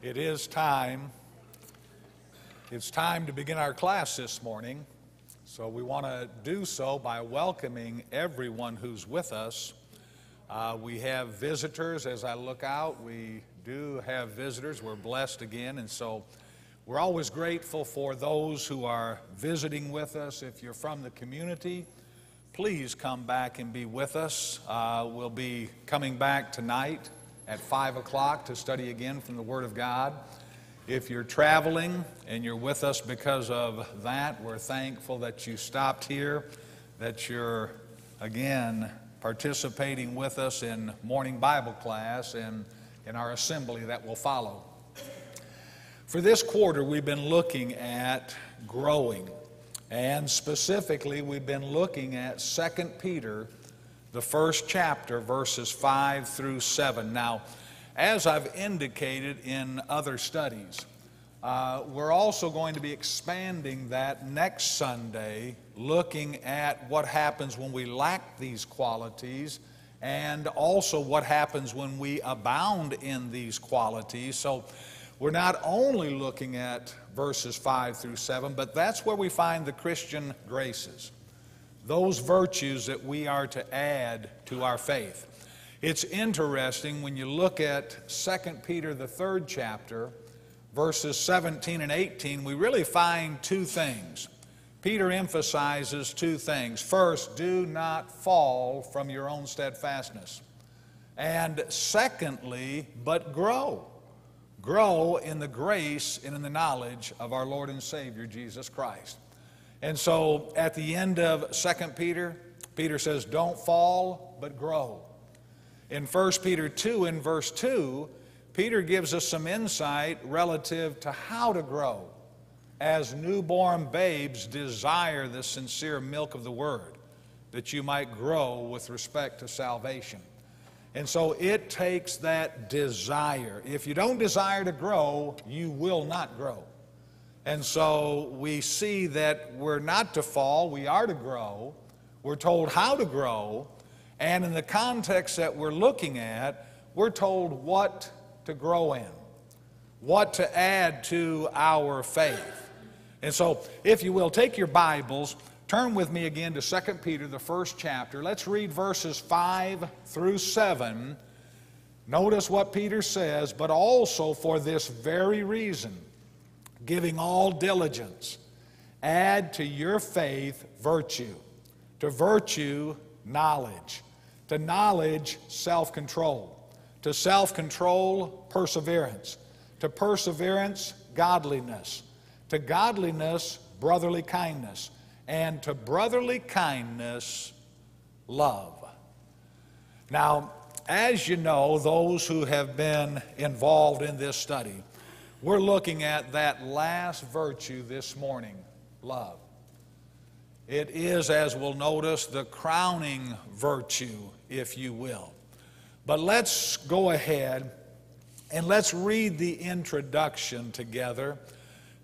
It is time. It's time to begin our class this morning. So we want to do so by welcoming everyone who's with us. Uh, we have visitors as I look out. We do have visitors. We're blessed again. And so we're always grateful for those who are visiting with us. If you're from the community, please come back and be with us. Uh, we'll be coming back tonight at 5 o'clock to study again from the Word of God. If you're traveling and you're with us because of that, we're thankful that you stopped here, that you're again participating with us in morning Bible class and in our assembly that will follow. For this quarter, we've been looking at growing, and specifically, we've been looking at 2 Peter the first chapter, verses 5 through 7. Now, as I've indicated in other studies, uh, we're also going to be expanding that next Sunday, looking at what happens when we lack these qualities and also what happens when we abound in these qualities. So, we're not only looking at verses 5 through 7, but that's where we find the Christian graces those virtues that we are to add to our faith. It's interesting when you look at 2 Peter, the third chapter, verses 17 and 18, we really find two things. Peter emphasizes two things. First, do not fall from your own steadfastness. And secondly, but grow. Grow in the grace and in the knowledge of our Lord and Savior, Jesus Christ. And so at the end of 2 Peter, Peter says, Don't fall, but grow. In 1 Peter 2, in verse 2, Peter gives us some insight relative to how to grow as newborn babes desire the sincere milk of the Word, that you might grow with respect to salvation. And so it takes that desire. If you don't desire to grow, you will not grow. And so we see that we're not to fall, we are to grow. We're told how to grow. And in the context that we're looking at, we're told what to grow in, what to add to our faith. And so, if you will, take your Bibles, turn with me again to 2 Peter, the first chapter. Let's read verses 5 through 7. Notice what Peter says, but also for this very reason giving all diligence. Add to your faith virtue, to virtue, knowledge, to knowledge, self control, to self control, perseverance, to perseverance, godliness, to godliness, brotherly kindness, and to brotherly kindness, love. Now, as you know, those who have been involved in this study, we're looking at that last virtue this morning love. It is, as we'll notice, the crowning virtue, if you will. But let's go ahead and let's read the introduction together.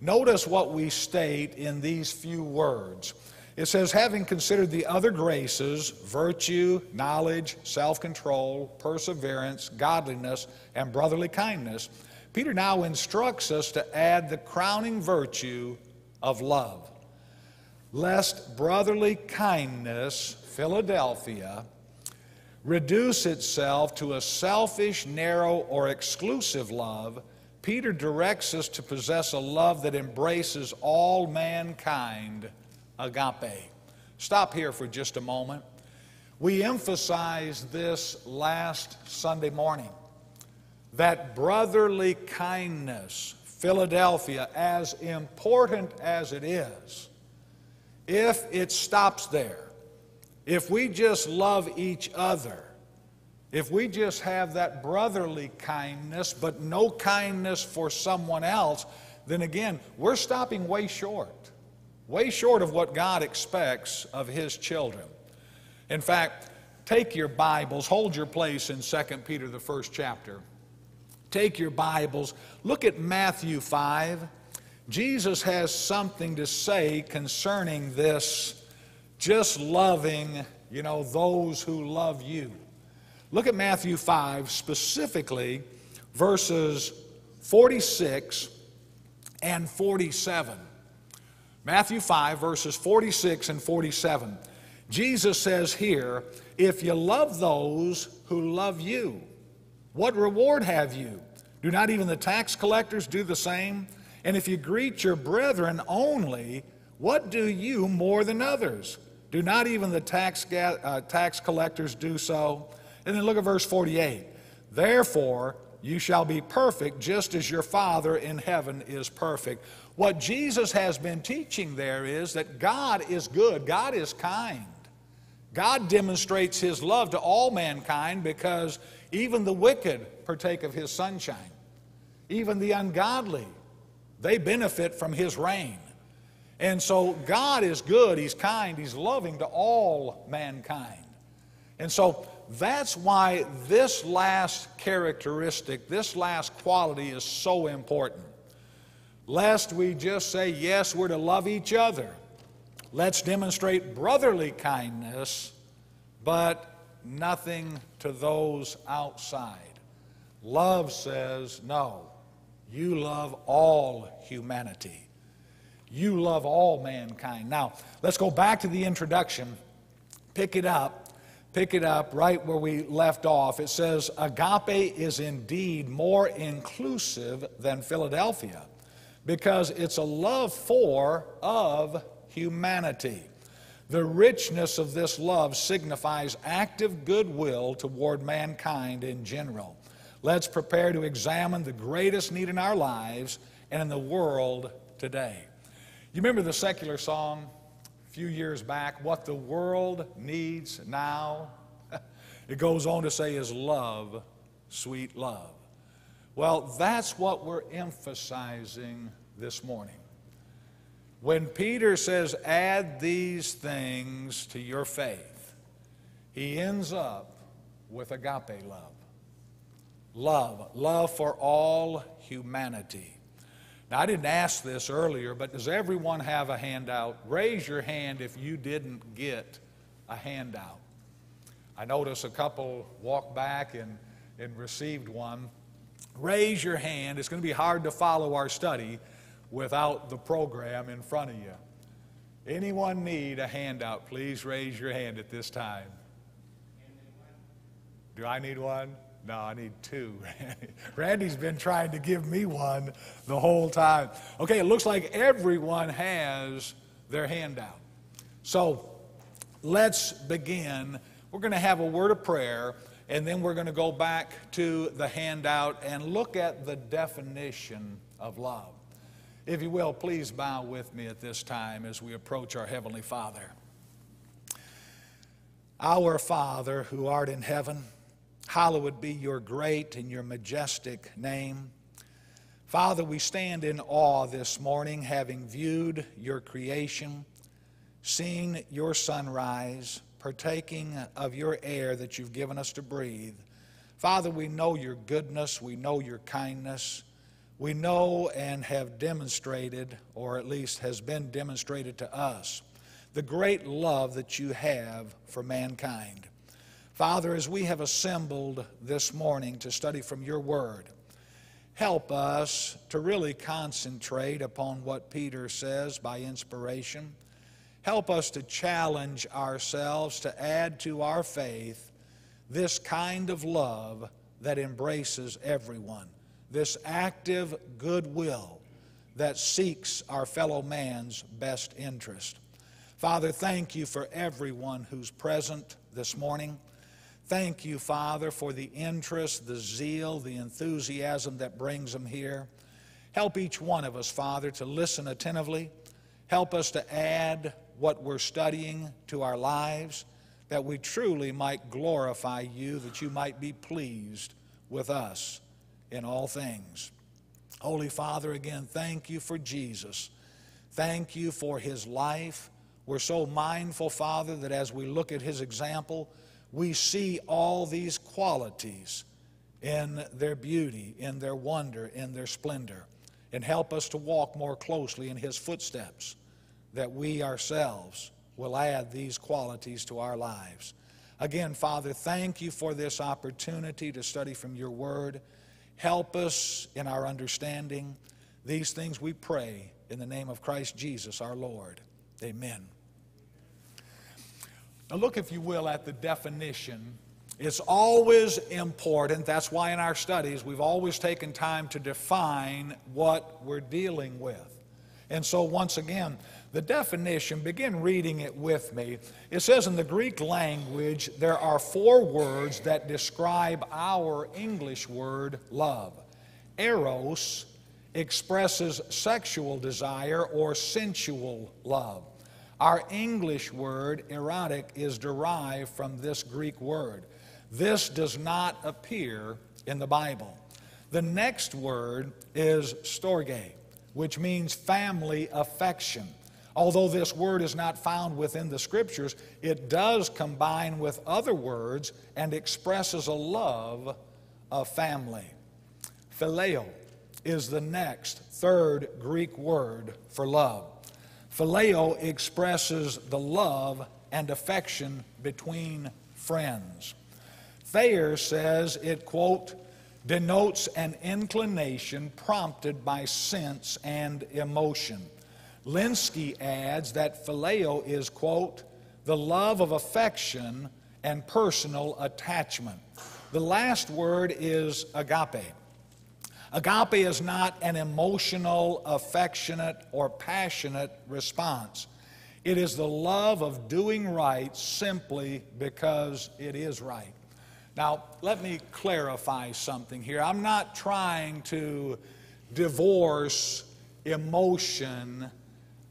Notice what we state in these few words. It says, having considered the other graces, virtue, knowledge, self control, perseverance, godliness, and brotherly kindness, Peter now instructs us to add the crowning virtue of love. Lest brotherly kindness, Philadelphia, reduce itself to a selfish, narrow, or exclusive love, Peter directs us to possess a love that embraces all mankind, agape. Stop here for just a moment. We emphasized this last Sunday morning that brotherly kindness, Philadelphia, as important as it is, if it stops there, if we just love each other, if we just have that brotherly kindness, but no kindness for someone else, then again, we're stopping way short, way short of what God expects of His children. In fact, take your Bibles, hold your place in 2 Peter, the first chapter take your Bibles, look at Matthew 5. Jesus has something to say concerning this just loving, you know, those who love you. Look at Matthew 5, specifically verses 46 and 47. Matthew 5, verses 46 and 47. Jesus says here, If you love those who love you, what reward have you? Do not even the tax collectors do the same? And if you greet your brethren only, what do you more than others? Do not even the tax, uh, tax collectors do so? And then look at verse 48. Therefore, you shall be perfect just as your Father in heaven is perfect. What Jesus has been teaching there is that God is good, God is kind. God demonstrates his love to all mankind because even the wicked partake of his sunshine. Even the ungodly, they benefit from his rain. And so God is good, he's kind, he's loving to all mankind. And so that's why this last characteristic, this last quality is so important. Lest we just say, yes, we're to love each other. Let's demonstrate brotherly kindness, but nothing to those outside. Love says, no, you love all humanity. You love all mankind. Now, let's go back to the introduction, pick it up, pick it up right where we left off. It says, Agape is indeed more inclusive than Philadelphia because it's a love for, of humanity. The richness of this love signifies active goodwill toward mankind in general. Let's prepare to examine the greatest need in our lives and in the world today. You remember the secular song, a few years back, what the world needs now. it goes on to say is love, sweet love. Well, that's what we're emphasizing this morning. When Peter says, add these things to your faith, he ends up with agape love. Love, love for all humanity. Now, I didn't ask this earlier, but does everyone have a handout? Raise your hand if you didn't get a handout. I noticed a couple walked back and, and received one. Raise your hand. It's going to be hard to follow our study without the program in front of you. Anyone need a handout? Please raise your hand at this time. Do I need one? No, I need two. Randy's been trying to give me one the whole time. Okay, it looks like everyone has their handout. So let's begin. We're going to have a word of prayer, and then we're going to go back to the handout and look at the definition of love. If you will, please bow with me at this time as we approach our Heavenly Father. Our Father who art in heaven, Hallowed be your great and your majestic name. Father, we stand in awe this morning, having viewed your creation, seen your sunrise, partaking of your air that you've given us to breathe. Father, we know your goodness, we know your kindness. We know and have demonstrated, or at least has been demonstrated to us, the great love that you have for mankind. Father, as we have assembled this morning to study from your word, help us to really concentrate upon what Peter says by inspiration. Help us to challenge ourselves to add to our faith this kind of love that embraces everyone, this active goodwill that seeks our fellow man's best interest. Father, thank you for everyone who's present this morning. Thank you, Father, for the interest, the zeal, the enthusiasm that brings them here. Help each one of us, Father, to listen attentively. Help us to add what we're studying to our lives, that we truly might glorify you, that you might be pleased with us in all things. Holy Father, again, thank you for Jesus. Thank you for his life. We're so mindful, Father, that as we look at his example, we see all these qualities in their beauty, in their wonder, in their splendor, and help us to walk more closely in His footsteps, that we ourselves will add these qualities to our lives. Again, Father, thank you for this opportunity to study from your word. Help us in our understanding. These things we pray in the name of Christ Jesus our Lord. Amen. Now, look, if you will, at the definition. It's always important. That's why in our studies we've always taken time to define what we're dealing with. And so, once again, the definition, begin reading it with me. It says in the Greek language, there are four words that describe our English word love. Eros expresses sexual desire or sensual love. Our English word, erotic, is derived from this Greek word. This does not appear in the Bible. The next word is storge, which means family affection. Although this word is not found within the scriptures, it does combine with other words and expresses a love of family. Phileo is the next, third Greek word for love. Phileo expresses the love and affection between friends. Thayer says it, quote, denotes an inclination prompted by sense and emotion. Lenski adds that phileo is, quote, the love of affection and personal attachment. The last word is agape. Agape is not an emotional, affectionate, or passionate response. It is the love of doing right simply because it is right. Now, let me clarify something here. I'm not trying to divorce emotion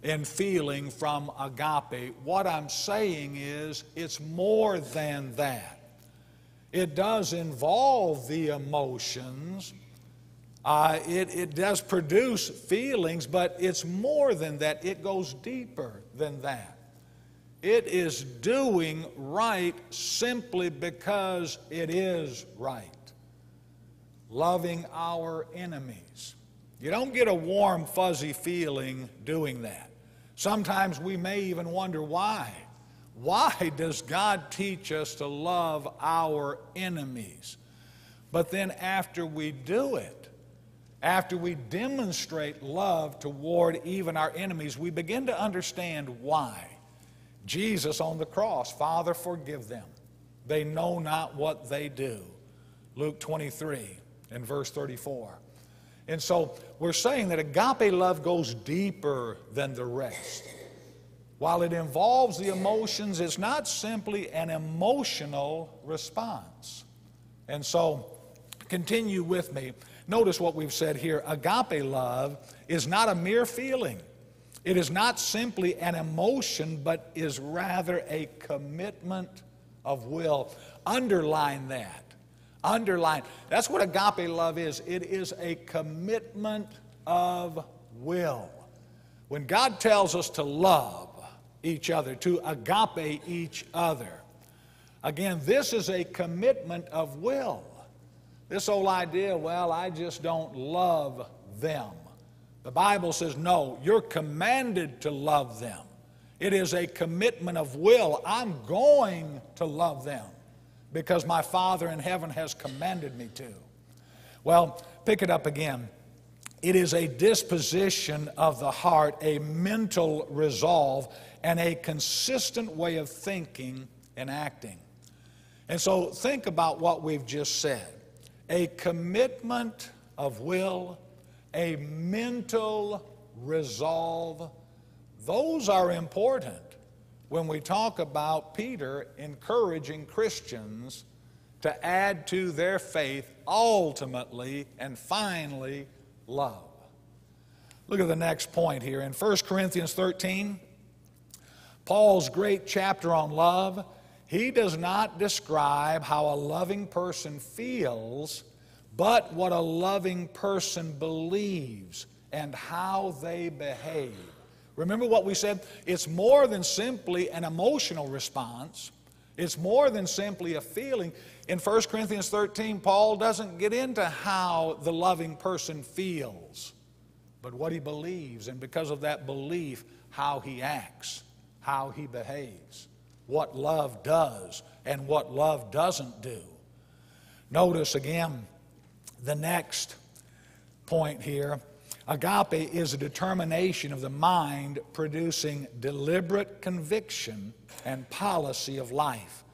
and feeling from agape. What I'm saying is it's more than that. It does involve the emotions, uh, it, it does produce feelings, but it's more than that. It goes deeper than that. It is doing right simply because it is right. Loving our enemies. You don't get a warm, fuzzy feeling doing that. Sometimes we may even wonder why. Why does God teach us to love our enemies? But then after we do it, after we demonstrate love toward even our enemies, we begin to understand why. Jesus on the cross, Father, forgive them. They know not what they do. Luke 23 and verse 34. And so we're saying that agape love goes deeper than the rest. While it involves the emotions, it's not simply an emotional response. And so, continue with me. Notice what we've said here. Agape love is not a mere feeling. It is not simply an emotion, but is rather a commitment of will. Underline that. Underline. That's what agape love is. It is a commitment of will. When God tells us to love each other, to agape each other, again, this is a commitment of will. This whole idea, well, I just don't love them. The Bible says, no, you're commanded to love them. It is a commitment of will. I'm going to love them because my Father in heaven has commanded me to. Well, pick it up again. It is a disposition of the heart, a mental resolve, and a consistent way of thinking and acting. And so think about what we've just said a commitment of will, a mental resolve. Those are important when we talk about Peter encouraging Christians to add to their faith ultimately and finally love. Look at the next point here. In 1 Corinthians 13, Paul's great chapter on love, he does not describe how a loving person feels, but what a loving person believes and how they behave. Remember what we said? It's more than simply an emotional response. It's more than simply a feeling. In 1 Corinthians 13, Paul doesn't get into how the loving person feels, but what he believes, and because of that belief, how he acts, how he behaves, what love does, and what love doesn't do. Notice again The next point here agape is a determination of the mind producing deliberate conviction and policy of life.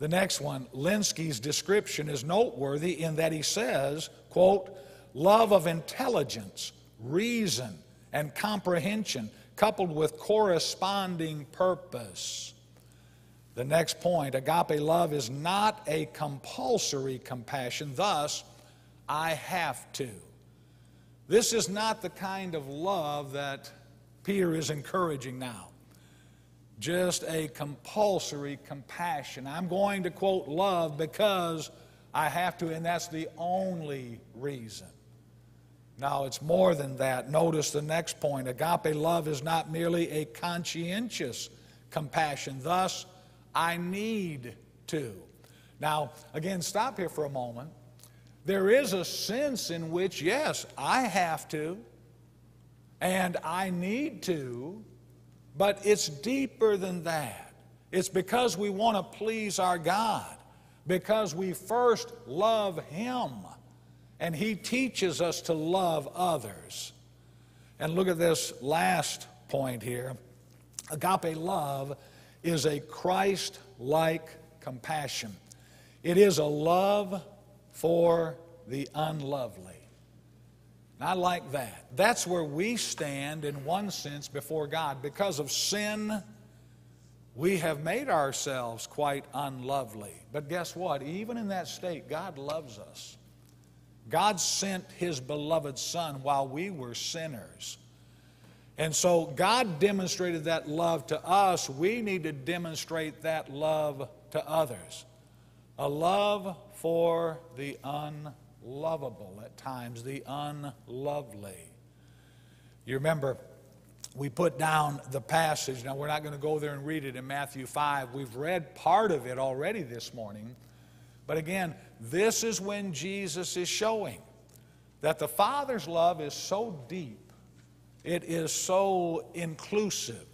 The next one, Lenski's description is noteworthy in that he says, quote, love of intelligence, reason, and comprehension, coupled with corresponding purpose. The next point agape love is not a compulsory compassion, thus, I have to. This is not the kind of love that Peter is encouraging now. Just a compulsory compassion. I'm going to quote love because I have to, and that's the only reason. Now, it's more than that. Notice the next point. Agape love is not merely a conscientious compassion. Thus, I need to. Now, again, stop here for a moment. There is a sense in which, yes, I have to and I need to, but it's deeper than that. It's because we want to please our God, because we first love Him, and He teaches us to love others. And look at this last point here agape love is a Christ like compassion. It is a love for the unlovely. I like that. That's where we stand, in one sense, before God. Because of sin, we have made ourselves quite unlovely. But guess what? Even in that state, God loves us. God sent His beloved Son while we were sinners. And so God demonstrated that love to us. We need to demonstrate that love to others. A love for the unlovable at times, the unlovely. You remember, we put down the passage. Now, we're not going to go there and read it in Matthew 5. We've read part of it already this morning. But again, this is when Jesus is showing that the Father's love is so deep, it is so inclusive,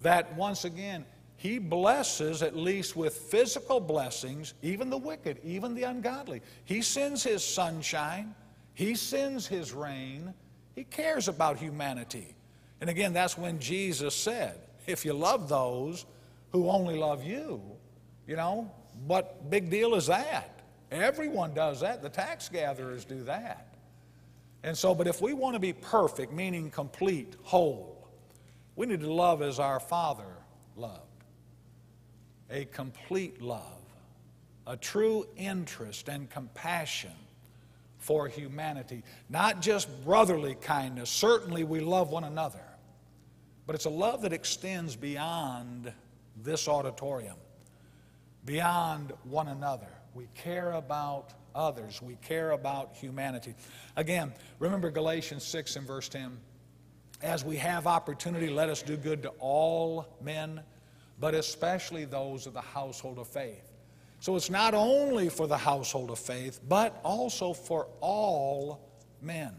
that once again, he blesses, at least with physical blessings, even the wicked, even the ungodly. He sends His sunshine, He sends His rain. He cares about humanity. And again, that's when Jesus said, if you love those who only love you, you know, what big deal is that? Everyone does that. The tax gatherers do that. And so, but if we want to be perfect, meaning complete, whole, we need to love as our Father loved a complete love, a true interest and compassion for humanity. Not just brotherly kindness, certainly we love one another, but it's a love that extends beyond this auditorium, beyond one another. We care about others, we care about humanity. Again, remember Galatians 6 and verse 10. As we have opportunity, let us do good to all men but especially those of the household of faith. So it's not only for the household of faith, but also for all men.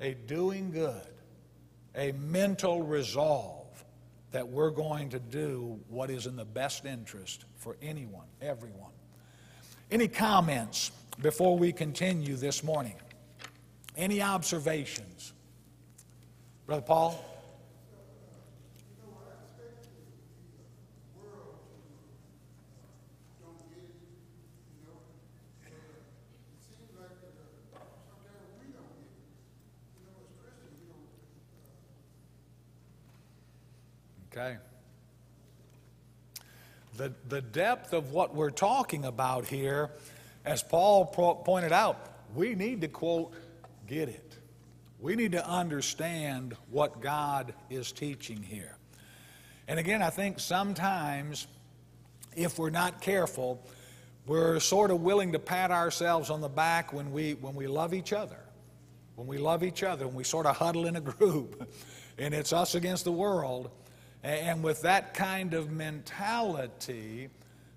A doing good, a mental resolve that we're going to do what is in the best interest for anyone, everyone. Any comments before we continue this morning? Any observations? Brother Paul? Okay? The, the depth of what we're talking about here, as Paul pro- pointed out, we need to quote, get it. We need to understand what God is teaching here. And again, I think sometimes, if we're not careful, we're sort of willing to pat ourselves on the back when we, when we love each other. When we love each other, when we sort of huddle in a group, and it's us against the world. And with that kind of mentality,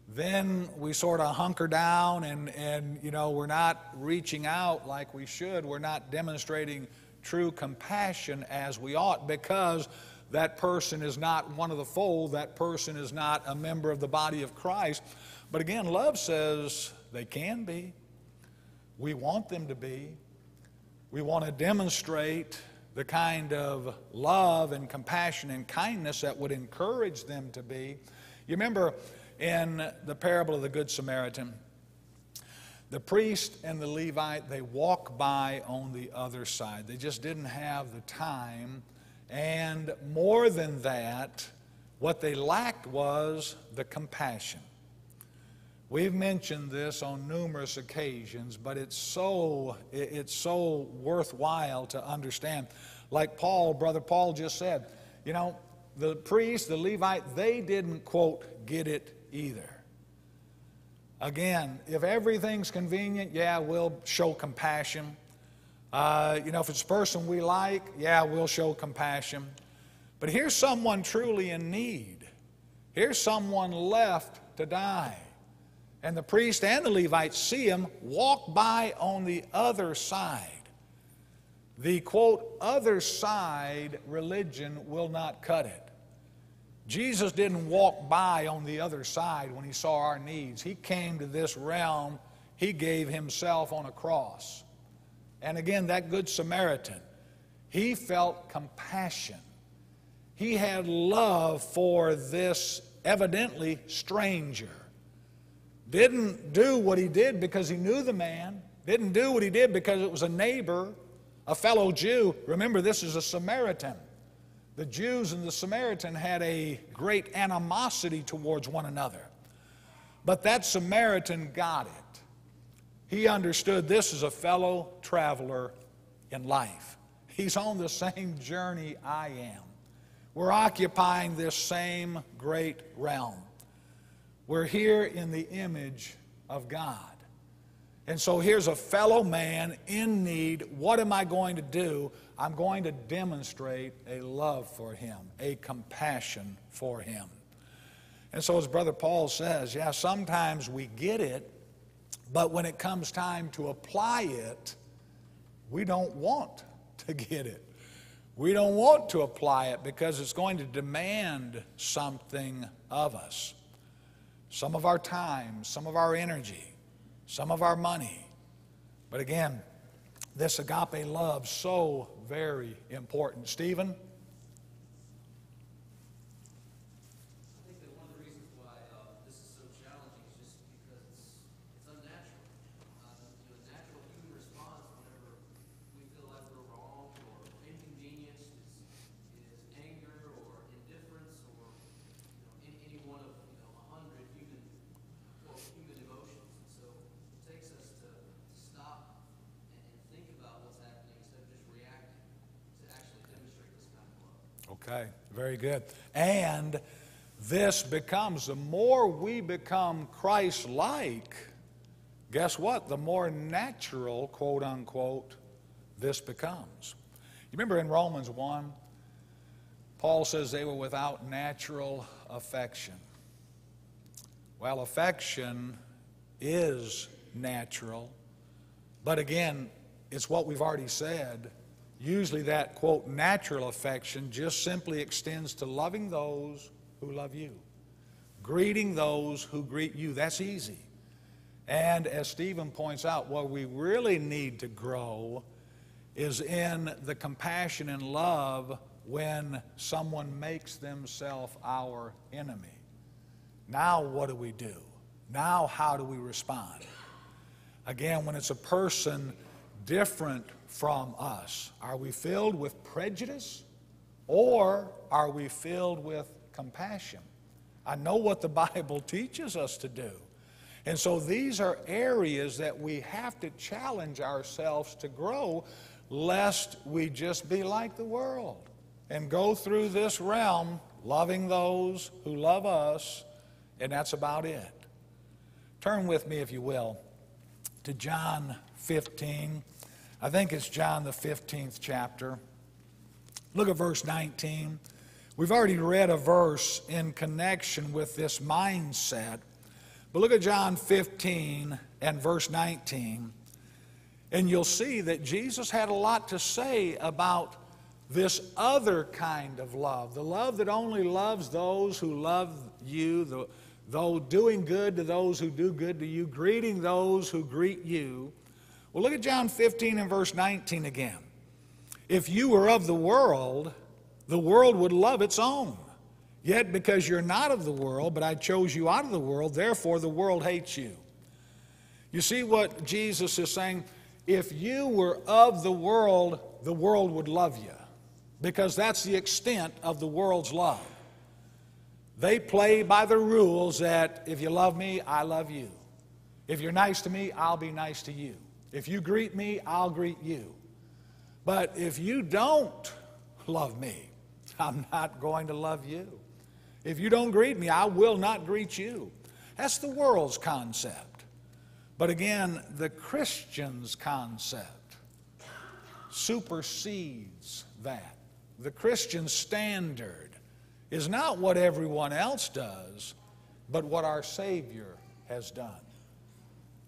then we sort of hunker down and, and, you know, we're not reaching out like we should. We're not demonstrating true compassion as we ought because that person is not one of the fold. That person is not a member of the body of Christ. But again, love says they can be. we want them to be. We want to demonstrate the kind of love and compassion and kindness that would encourage them to be. You remember in the parable of the Good Samaritan, the priest and the Levite, they walk by on the other side. They just didn't have the time. And more than that, what they lacked was the compassion. We've mentioned this on numerous occasions, but it's so, it's so worthwhile to understand. Like Paul, Brother Paul just said, you know, the priest, the Levite, they didn't, quote, get it either. Again, if everything's convenient, yeah, we'll show compassion. Uh, you know, if it's a person we like, yeah, we'll show compassion. But here's someone truly in need. Here's someone left to die. And the priest and the Levites see him walk by on the other side. The quote, other side religion will not cut it. Jesus didn't walk by on the other side when he saw our needs. He came to this realm, he gave himself on a cross. And again, that Good Samaritan, he felt compassion. He had love for this evidently stranger. Didn't do what he did because he knew the man, didn't do what he did because it was a neighbor, a fellow Jew. Remember, this is a Samaritan the Jews and the Samaritan had a great animosity towards one another. But that Samaritan got it. He understood this is a fellow traveler in life. He's on the same journey I am. We're occupying this same great realm. We're here in the image of God. And so here's a fellow man in need. What am I going to do? I'm going to demonstrate a love for him, a compassion for him. And so, as Brother Paul says, yeah, sometimes we get it, but when it comes time to apply it, we don't want to get it. We don't want to apply it because it's going to demand something of us. Some of our time, some of our energy, some of our money. But again, this agape love so very important. Stephen? Okay, good. And this becomes, the more we become Christ like, guess what? The more natural, quote unquote, this becomes. You remember in Romans 1, Paul says they were without natural affection. Well, affection is natural, but again, it's what we've already said Usually, that quote, natural affection just simply extends to loving those who love you, greeting those who greet you. That's easy. And as Stephen points out, what we really need to grow is in the compassion and love when someone makes themselves our enemy. Now, what do we do? Now, how do we respond? Again, when it's a person different from us? Are we filled with prejudice or are we filled with compassion? I know what the Bible teaches us to do. And so these are areas that we have to challenge ourselves to grow, lest we just be like the world and go through this realm loving those who love us, and that's about it. Turn with me, if you will, to John 15. I think it's John, the 15th chapter. Look at verse 19. We've already read a verse in connection with this mindset, but look at John 15 and verse 19, and you'll see that Jesus had a lot to say about this other kind of love the love that only loves those who love you, the, though doing good to those who do good to you, greeting those who greet you. Well, look at John 15 and verse 19 again. If you were of the world, the world would love its own. Yet because you're not of the world, but I chose you out of the world, therefore the world hates you. You see what Jesus is saying? If you were of the world, the world would love you because that's the extent of the world's love. They play by the rules that if you love me, I love you. If you're nice to me, I'll be nice to you. If you greet me, I'll greet you. But if you don't love me, I'm not going to love you. If you don't greet me, I will not greet you. That's the world's concept. But again, the Christian's concept supersedes that. The Christian standard is not what everyone else does, but what our Savior has done.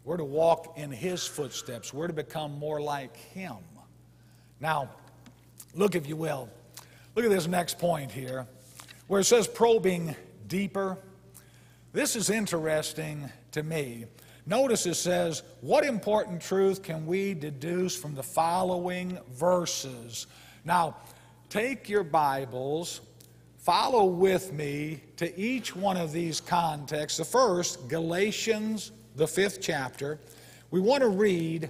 We're to walk in His footsteps, we're to become more like Him. Now, look, if you will, look at this next point here where it says probing deeper. This is interesting to me. Notice it says, What important truth can we deduce from the following verses? Now, take your Bibles, follow with me to each one of these contexts. The first, Galatians, the fifth chapter. We want to read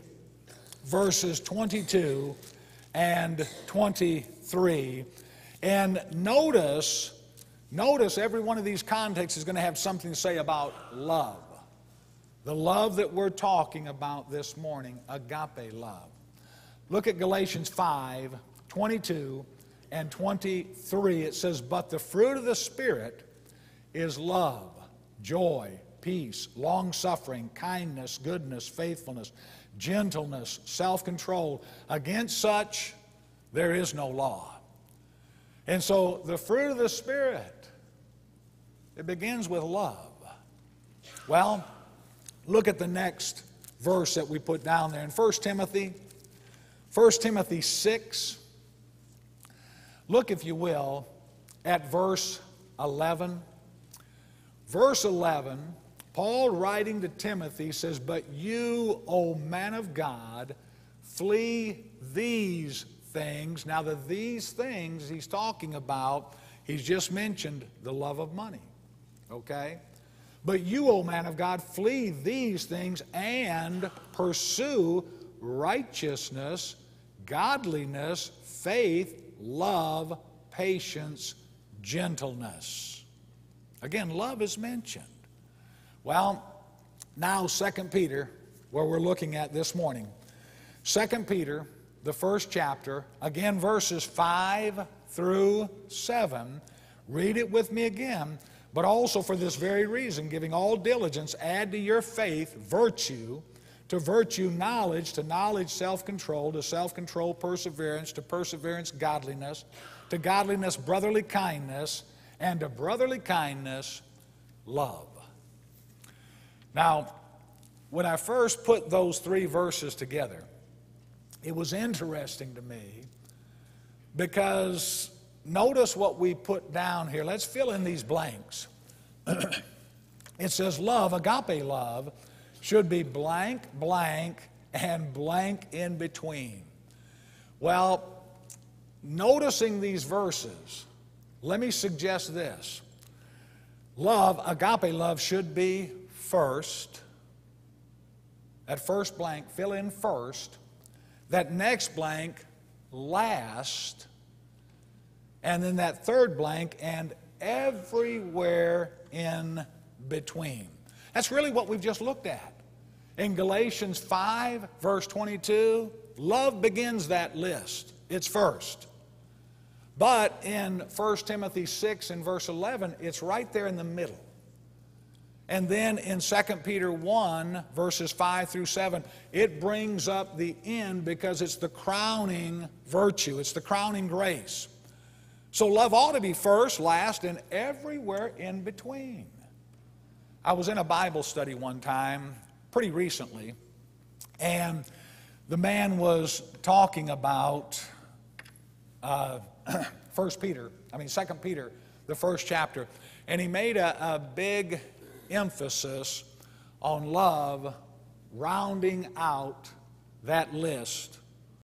verses 22 and 23. And notice, notice every one of these contexts is going to have something to say about love. The love that we're talking about this morning, agape love. Look at Galatians 5 22 and 23. It says, But the fruit of the Spirit is love, joy, peace, long suffering, kindness, goodness, faithfulness, gentleness, self control. Against such, there is no law. And so the fruit of the Spirit, it begins with love. Well, look at the next verse that we put down there in 1 Timothy. 1 Timothy 6. Look, if you will, at verse 11. Verse 11 Paul, writing to Timothy, says, But you, O man of God, flee these things. Now, the these things he's talking about, he's just mentioned the love of money. Okay? But you, O man of God, flee these things and pursue righteousness, godliness, faith, love, patience, gentleness. Again, love is mentioned. Well, now 2 Peter, where we're looking at this morning. 2 Peter, the first chapter, again verses 5 through 7. Read it with me again, but also for this very reason, giving all diligence, add to your faith virtue, to virtue knowledge, to knowledge self control, to self control perseverance, to perseverance godliness, to godliness brotherly kindness, and to brotherly kindness love. Now, when I first put those three verses together, it was interesting to me because notice what we put down here. Let's fill in these blanks. it says love, agape love, should be blank, blank, and blank in between. Well, noticing these verses, let me suggest this. Love, agape love, should be first, that first blank, fill in first, that next blank, last, and then that third blank, and everywhere in between. That's really what we've just looked at. In Galatians 5, verse 22, love begins that list. It's first. But in 1 Timothy 6 and verse 11, it's right there in the middle. And then in 2 Peter 1, verses 5 through 7, it brings up the end because it's the crowning virtue, it's the crowning grace. So love ought to be first, last, and everywhere in between. I was in a Bible study one time, pretty recently, and the man was talking about uh, 1 Peter, I mean 2 Peter, the first chapter, and he made a, a big emphasis on love rounding out that list